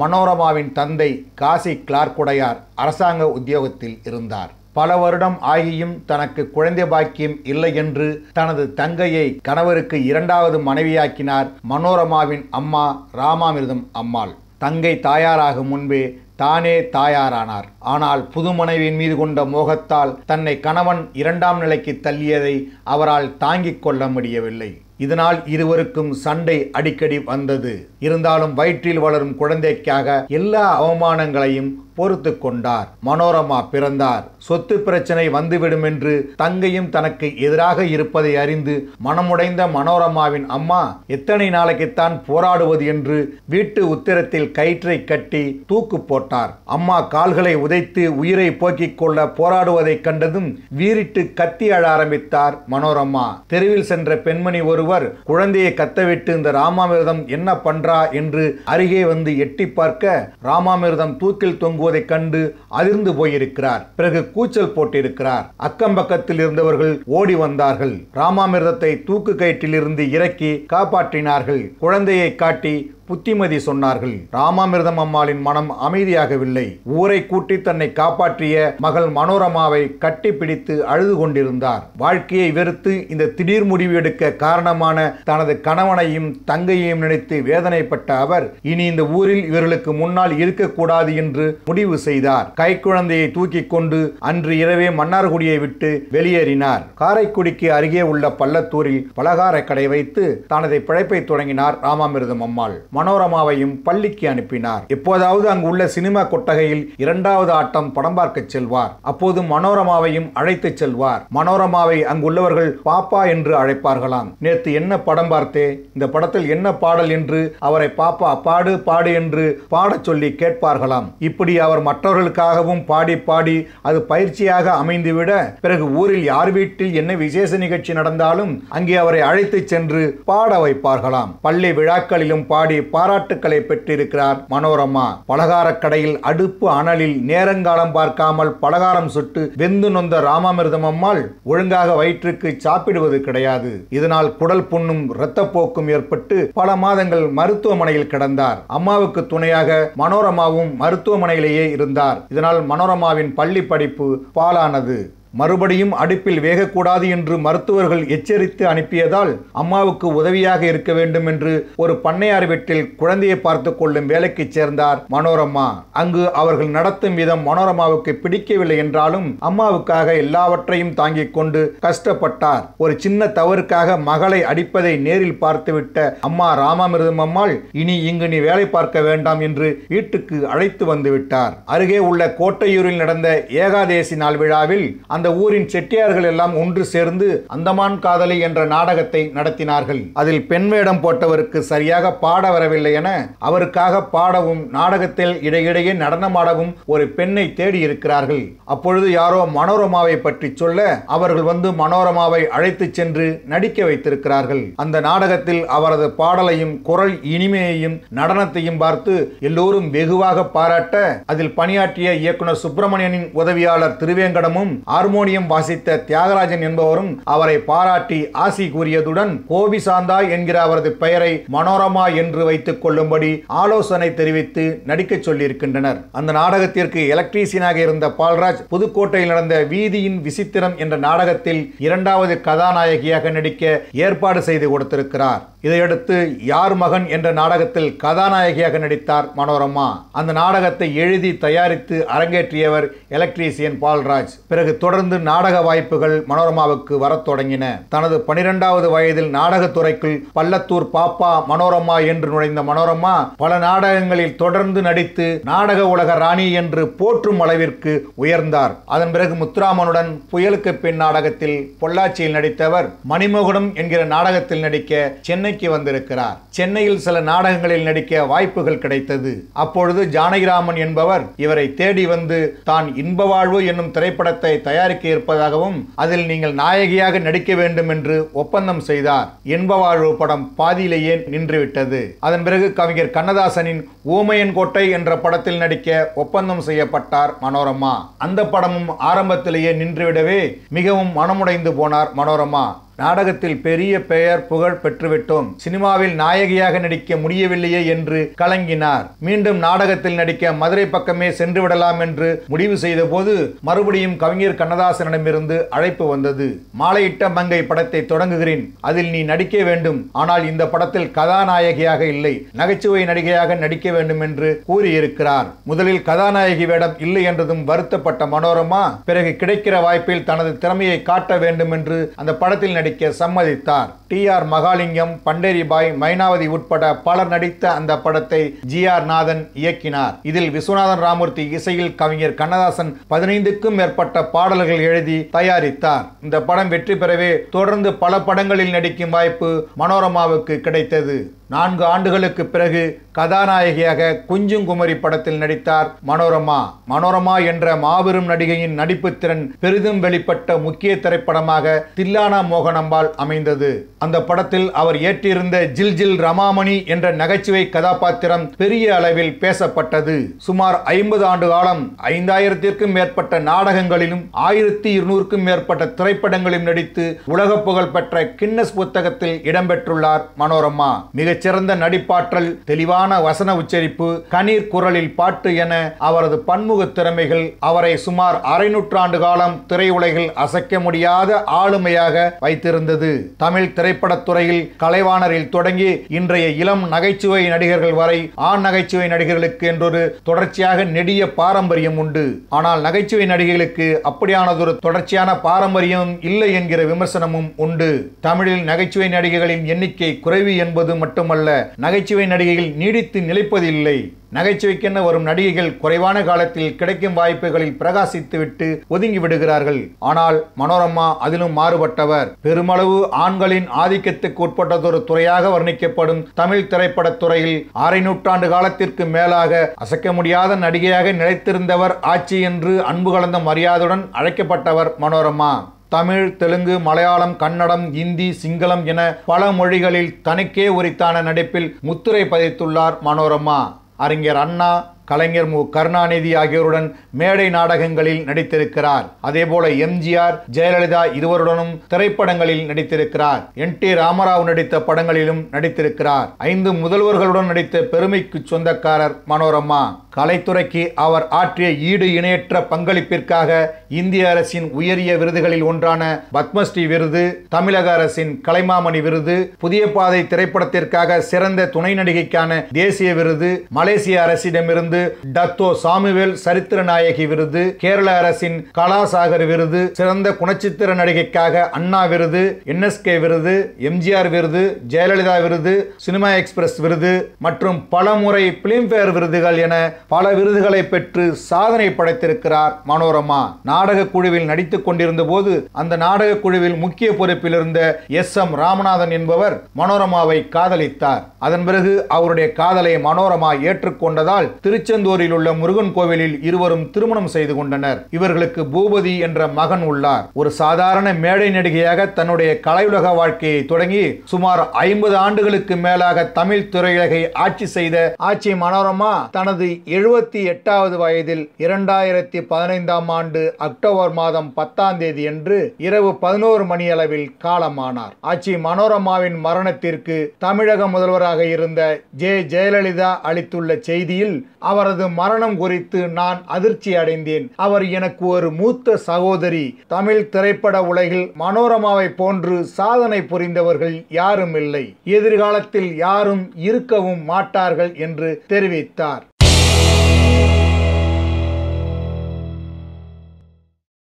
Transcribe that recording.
மனோரமாவின் தந்தை காசி கிளார்க்குடையார் அரசாங்க உத்தியோகத்தில் இருந்தார். பல வருடம் ஆகியும் தனக்கு குழந்தை பாக்கியம் இல்லை என்று தனது தங்கையை கணவருக்கு இரண்டாவது மனைவியாக்கினார் மனோரமாவின் அம்மா ராமாமிர்தம் அம்மாள். தங்கை தாயாராகும் முன்பே தானே தாயாரானார். ஆனால் புது மனைவியின் மீது கொண்ட மோகத்தால் தன்னை கணவன் இரண்டாம் நிலைக்கு தள்ளியதை அவரால் தாங்கிக் கொள்ள முடியவில்லை. இதனால் இருவருக்கும் சண்டை அடிக்கடி வந்தது. இருந்தாலும் வயிற்றில் வளரும் குழந்தைக்காக எல்லா அவமானங்களையும் பொறுத்து கொண்டார். மனோரமா பிறந்தார். சொத்து பிரச்சனை வந்துவிடும் என்று தங்கையும் தனக்கு எதிராக இருப்பதை அறிந்து மனமுடைந்த மனோரமாவின் அம்மா எத்தனை நாளைக்குத்தான் போராடுவது? என்று வீட்டு உத்திரத்தில் கயிற்றை கட்டி தூக்கு போட்டார். அம்மா கால்களை உதைத்து உயிரை போக்கிக் கொள்ள போராடுவதைக் கண்டதும் வீறிட்டு கத்தி அழ ஆரம்பித்தார் மனோரமா. தெருவில் சென்ற பெண்மணி ஒருவர் குழந்தையை கத்தவிட்டு இந்த ராமாமிர்தம் என்ன பண்றா? என்று அருகே வந்து எட்டி பார்க்க ராமாமிர்தம் தூக்கில் தொங்குவதைக் கண்டு அதிர்ந்து போயிருக்கிறார். பிறகு கூச்சல் போட்டிருக்கிறார். அக்கம் பக்கத்தில் இருந்தவர்கள் ஓடி வந்தார்கள். ராமாமிர்தத்தை தூக்கு கயிற்றிலிருந்து இறக்கி காப்பாற்றினார்கள். குழந்தையை காட்டி புத்திமதி சொன்னார்கள். ராமாமிர்தம் அம்மாளின் மனம் அமைதியாகவில்லை. ஊரை கூட்டி தன்னை காப்பாற்றிய மகள் மனோரமாவை கட்டிப்பிடித்து அழுது கொண்டிருந்தார். வாழ்க்கையை வெறுத்து இந்த திடீர் முடிவு எடுக்க காரணமான தனது கணவனையும் தங்கையையும் நினைத்து வேதனைப்பட்ட அவர் இனி இந்த ஊரில் இவர்களுக்கு முன்னால் இருக்கக்கூடாது என்று முடிவு செய்தார். கைக்குழந்தையை தூக்கி கொண்டு அன்று இரவே மன்னார்குடியை விட்டு வெளியேறினார். காரைக்குடிக்கு அருகே உள்ள பள்ளத்தூரில் பலகார கடை வைத்து தனது பிழைப்பை தொடங்கினார் ராமாமிர்தம் அம்மாள். மனோரமாவையும் பள்ளிக்கு அனுப்பினார். எப்போதாவது அங்கு உள்ள சினிமா கொட்டகையில் இரண்டாவது ஆட்டம் படம் பார்க்க செல்வார். அப்போது மனோரமாவையும் அழைத்து செல்வார். மனோரமாவை அங்குள்ளவர்கள் பாப்பா என்று அழைப்பார்களாம். நேற்று என்ன படம் பார்த்தே? இந்த படத்தில் என்ன பாடல் என்று அவரை பாப்பா பாடு பாடு என்று பாடச் சொல்லி கேட்பார்களாம். இப்படி அவர் மற்றவர்களுக்காகவும் பாடி பாடி அது பயிற்சியாக அமைந்துவிட பிறகு ஊரில் யார் வீட்டில் என்ன விசேஷ நிகழ்ச்சி நடந்தாலும் அங்கே அவரை அழைத்து சென்று பாட வைப்பார்களாம். பள்ளி விழாக்களிலும் பாடி பாராட்டுக்களை பெற்றிருக்கிறார் மனோரமா. பலகாரக் கடையில் அடுப்பு அனலில் நேரங்காலம் பார்க்காமல் பலகாரம் சுட்டு வெந்து நொந்த ராமாமிர்தம் அம்மாள் ஒழுங்காக வயிற்றுக்கு சாப்பிடுவது கிடையாது. இதனால் குடல் புண்ணும் இரத்தப்போக்கும் ஏற்பட்டு பல மாதங்கள் மருத்துவமனையில் கிடந்தார். அம்மாவுக்கு துணையாக மனோரமாவும் மருத்துவமனையிலேயே இருந்தார். இதனால் மனோரமாவின் பள்ளி படிப்பு பாலானது மறுபடியும் அடுப்பில் வேகக்கூடாது என்று மருத்துவர்கள் எச்சரித்து அனுப்பியதால் அம்மாவுக்கு உதவியாக இருக்க வேண்டும் என்று ஒரு பண்ணையார் வீட்டில் குழந்தையை பார்த்து கொள்ளும் வேலைக்கு சேர்ந்தார் மனோரமா அங்கு அவர்கள் நடத்தும் விதம் மனோரமாவுக்கு பிடிக்கவில்லை என்றாலும் அம்மாவுக்காக எல்லாவற்றையும் தாங்கிக் கொண்டு கஷ்டப்பட்டார். ஒரு சின்ன தவறுக்காக மகளை அடிப்பதை நேரில் பார்த்துவிட்ட அம்மா ராமாமிர்தம் அம்மாள் இனி இங்கு நீ வேலை பார்க்க வேண்டாம் என்று வீட்டுக்கு அழைத்து வந்து விட்டார். அருகே உள்ள கோட்டையூரில் நடந்த ஏகாதேசி நாள் விழாவில் அந்த ஊரின் செட்டியார்கள் எல்லாம் ஒன்று சேர்ந்து அந்தமான் காதலி என்ற நாடகத்தை நடத்தினார்கள். அதில் பெண் வேடம் போட்டவருக்கு சரியாக பாட வரவில்லை என அவருக்காக பாடவும் நாடகத்தில் இடையிடையே நடனமாடவும் ஒரு பெண்ணை தேடி இருக்கிறார்கள் அப்பொழுது யாரோ மனோரமாவை பற்றி சொல்ல அவர்கள் வந்து மனோரமாவை அழைத்து சென்று நடிக்க வைத்திருக்கிறார்கள். அந்த நாடகத்தில் அவரது பாடலையும் குரல் இனிமையையும் நடனத்தையும் பார்த்து எல்லோரும் வெகுவாக பாராட்ட அதில் பணியாற்றிய இயக்குனர் சுப்பிரமணியனின் உதவியாளர் திருவேங்கடமும் ஹார்மோனியம் வாசித்த தியாகராஜன் என்பவரும் அவரை பாராட்டி ஆசி கூறியதுடன் கோபி சாந்தாய் என்கிற அவரது பெயரை மனோரமா என்று வைத்துக் கொள்ளும்படி ஆலோசனை தெரிவித்து நடிக்கச் சொல்லியிருக்கின்றனர். அந்த நாடகத்திற்கு எலக்ட்ரீசியனாக இருந்த பால்ராஜ் புதுக்கோட்டையில் நடந்த வீதியின் விசித்திரம் என்ற நாடகத்தில் இரண்டாவது கதாநாயகியாக நடிக்க ஏற்பாடு செய்து கொடுத்திருக்கிறார். இதையடுத்து யார் மகன் என்ற நாடகத்தில் கதாநாயகியாக நடித்தார் மனோரமா. அந்த நாடகத்தை எழுதி தயாரித்து அரங்கேற்றியவர் எலக்ட்ரீசியன் பால்ராஜ். பிறகு தொடர்ந்து நாடக வாய்ப்புகள் மனோரமாவுக்கு வரத் தொடங்கின. தனது பனிரெண்டாவது வயதில் நாடகத்துறைக்குள் பள்ளத்தூர் பாப்பா மனோரமா என்று நுழைந்த மனோரமா பல நாடகங்களில் தொடர்ந்து நடித்து நாடக உலக ராணி என்று போற்றும் அளவிற்கு உயர்ந்தார். அதன் பிறகு முத்துராமனுடன் புயலுக்கு பின் நாடகத்தில் பொள்ளாச்சியில் நடித்தவர் மணிமகுடம் என்கிற நாடகத்தில் நடிக்க சென்னை சென்னைக்கு வந்திருக்கிறார். சென்னையில் சில நாடகங்களில் நடிக்க வாய்ப்புகள் கிடைத்தது. அப்பொழுது ஜானகிராமன் என்பவர் இவரை தேடி வந்து தான் இன்ப வாழ்வு என்னும் திரைப்படத்தை தயாரிக்க இருப்பதாகவும் அதில் நீங்கள் நாயகியாக நடிக்க வேண்டும் என்று ஒப்பந்தம் செய்தார். இன்ப வாழ்வு படம் பாதியிலேயே நின்றுவிட்டது. அதன் பிறகு கவிஞர் கண்ணதாசனின் ஊமையன் கோட்டை என்ற படத்தில் நடிக்க ஒப்பந்தம் செய்யப்பட்டார் மனோரமா. அந்த படமும் ஆரம்பத்திலேயே நின்றுவிடவே மிகவும் மனமுடைந்து போனார் மனோரமா. நாடகத்தில் பெரிய பெயர் புகழ் பெற்றுவிட்டோம். சினிமாவில் நாயகியாக நடிக்க முடியவில்லையே என்று கலங்கினார். மீண்டும் நாடகத்தில் நடிக்க மதுரை பக்கமே சென்று விடலாம் என்று முடிவு செய்த போது மறுபடியும் கவிஞர் கண்ணதாசனிடமிருந்து அழைப்பு வந்தது. மாலையிட்ட மங்கை படத்தை தொடங்குகிறேன். அதில் நீ நடிக்க வேண்டும். ஆனால் இந்த படத்தில் கதாநாயகியாக இல்லை. நகைச்சுவை நடிகையாக நடிக்க வேண்டும் என்று கூறியிருக்கிறார். முதலில் கதாநாயகி வேடம் இல்லை என்றதும் வருத்தப்பட்ட மனோரமா பிறகு கிடைக்கிற வாய்ப்பில் தனது திறமையை காட்ட வேண்டும் என்று அந்த படத்தில் நடிக்க சம்மதித்தார் டி ஆர் மகாலிங்கம் பண்டேரிபாய் மைனாவதி உட்பட பலர் நடித்த அந்த படத்தை ஜி ஆர் நாதன் இயக்கினார். இதில் விஸ்வநாதன் ராமூர்த்தி இசையில் கவிஞர் கண்ணதாசன் பதினைந்துக்கும் மேற்பட்ட பாடல்கள் எழுதி தயாரித்தார். இந்த படம் வெற்றி பெறவே தொடர்ந்து பல படங்களில் நடிக்கும் வாய்ப்பு மனோரமாவுக்கு கிடைத்தது. நான்கு ஆண்டுகளுக்கு பிறகு கதாநாயகியாக குஞ்சுங்குமரி படத்தில் நடித்தார் மனோரமா. மனோரமா என்ற மாபெரும் நடிகையின் நடிப்பு திறன் பெரிதும் வெளிப்பட்ட முக்கிய திரைப்படமாக தில்லானா மோகனம்பாள் அமைந்தது. அந்த படத்தில் அவர் ஏற்றிருந்த ஜில் ஜில் ரமாமணி என்ற நகைச்சுவை கதாபாத்திரம் பெரிய அளவில் பேசப்பட்டது. சுமார் ஐம்பது ஆண்டு காலம் ஐந்தாயிரத்திற்கும் மேற்பட்ட நாடகங்களிலும் ஆயிரத்தி இருநூறுக்கும் மேற்பட்ட திரைப்படங்களிலும் நடித்து உலக புகழ் பெற்ற கின்னஸ் புத்தகத்தில் இடம்பெற்றுள்ளார் மனோரமா. மிகச்சிறந்த நடிப்பாற்றல் தெளிவான வசன உச்சரிப்பு கணீர் குரலில் பாட்டு என அவரது பன்முக திறமைகள் அவரை சுமார் அரை நூற்றாண்டு காலம் திரையுலகில் அசைக்க முடியாத ஆளுமையாக வைத்திருந்தது. தமிழ் திரை துறையில் கலைவாணரில் தொடங்கி இன்றைய இளம் நகைச்சுவை நடிகர்கள் வரை ஆண் நகைச்சுவை நடிகர்களுக்கு என்றொரு தொடர்ச்சியாக நெடிய பாரம்பரியம் உண்டு. ஆனால் நகைச்சுவை நடிகைகளுக்கு அப்படியானதொரு தொடர்ச்சியான பாரம்பரியம் இல்லை என்கிற விமர்சனமும் உண்டு. தமிழில் நகைச்சுவை நடிகைகளின் எண்ணிக்கை குறைவு என்பது மட்டுமல்ல நகைச்சுவை நடிகைகள் நீடித்து நிலைப்பதில்லை. நகைச்சுவைக்கென வரும் நடிகைகள் குறைவான காலத்தில் கிடைக்கும் வாய்ப்புகளில் பிரகாசித்துவிட்டு ஒதுங்கி விடுகிறார்கள் ஆனால் மனோரமா அதிலும் மாறுபட்டவர். பெருமளவு ஆண்களின் ஆதிக்கத்துக்கு உட்பட்டதொரு துறையாக வர்ணிக்கப்படும் தமிழ் திரைப்படத் துறையில் அரை நூற்றாண்டு காலத்திற்கு மேலாக அசைக்க முடியாத நடிகையாக நிலைத்திருந்தவர் ஆட்சி என்று அன்பு கலந்த மரியாதையுடன் அழைக்கப்பட்டவர் மனோரமா. தமிழ் தெலுங்கு மலையாளம் கன்னடம் இந்தி சிங்களம் என பல மொழிகளில் தனக்கே உரித்தான நடிப்பில் முத்திரை பதித்துள்ளார் மனோரமா. அறிஞர் அண்ணா கலைஞர் மு. கருணாநிதி ஆகியோருடன் மேடை நாடகங்களில் நடித்திருக்கிறார். அதேபோல எம்ஜிஆர் ஜெயலலிதா இருவருடனும் திரைப்படங்களில் நடித்திருக்கிறார். என். டி. ராமராவ் நடித்த படங்களிலும் நடித்திருக்கிறார். ஐந்து முதல்வர்களுடன் நடித்த பெருமைக்கு சொந்தக்காரர் மனோரமா. கலைத்துறைக்கு அவர் ஆற்றிய ஈடு இணையற்ற பங்களிப்பிற்காக இந்திய அரசின் உயரிய விருதுகளில் ஒன்றான பத்மஸ்ரீ விருது தமிழக அரசின் கலைமாமணி விருது புதிய பாதை திரைப்படத்திற்காக சிறந்த துணை நடிகைக்கான தேசிய விருது மலேசிய அரசிடமிருந்து டத்தோ சாமுவேல் சரித்திர நாயகி விருது கேரள அரசின் கலாசாகர் விருது சிறந்த குணச்சித்திர நடிகைக்காக அண்ணா விருது என்எஸ்கே விருது எம்ஜிஆர் விருது ஜெயலலிதா விருது சினிமா எக்ஸ்பிரஸ் விருது மற்றும் பல முறை பிலிம்பேர் விருதுகள் என பல விருதுகளை பெற்று சாதனை படைத்திருக்கிறார் மனோரமா. நாடக குழுவில் நடித்துக் கொண்டிருந்த போது அந்த நாடக குழுவில் முக்கிய பொறுப்பில் இருந்த எஸ் எம் ராமநாதன் என்பவர் மனோரமாவை காதலித்தார். அதன் பிறகு அவருடைய காதலை மனோரமா ஏற்றுக்கொண்டதால் திருச்செந்தூரில் உள்ள முருகன் கோவிலில் இருவரும் திருமணம் செய்து கொண்டனர். இவர்களுக்கு பூபதி என்ற மகன் உள்ளார். ஒரு சாதாரண மேடை நடிகையாக தன்னுடைய கலையுலக வாழ்க்கையை தொடங்கி சுமார் ஐம்பது ஆண்டுகளுக்கு மேலாக தமிழ் திரையுலகை ஆட்சி செய்த ஆட்சி மனோரமா தனது எழுபத்தி எட்டாவது வயதில் இரண்டாயிரத்தி பதினைந்தாம் ஆண்டு அக்டோபர் மாதம் பத்தாம் தேதி என்று இரவு பதினோரு மணியளவில் காலமானார். ஆட்சி மனோரமாவின் மரணத்திற்கு தமிழக முதல்வராக இருந்த ஜே ஜெயலலிதா அளித்துள்ள செய்தியில் அவரது மரணம் குறித்து நான் அதிர்ச்சி அடைந்தேன். அவர் எனக்கு ஒரு மூத்த சகோதரி. தமிழ் திரைப்பட உலகில் மனோரமாவை போன்று சாதனை புரிந்தவர்கள் யாரும் இல்லை. எதிர்காலத்தில் யாரும் இருக்கவும் மாட்டார்கள் என்று தெரிவித்தார்.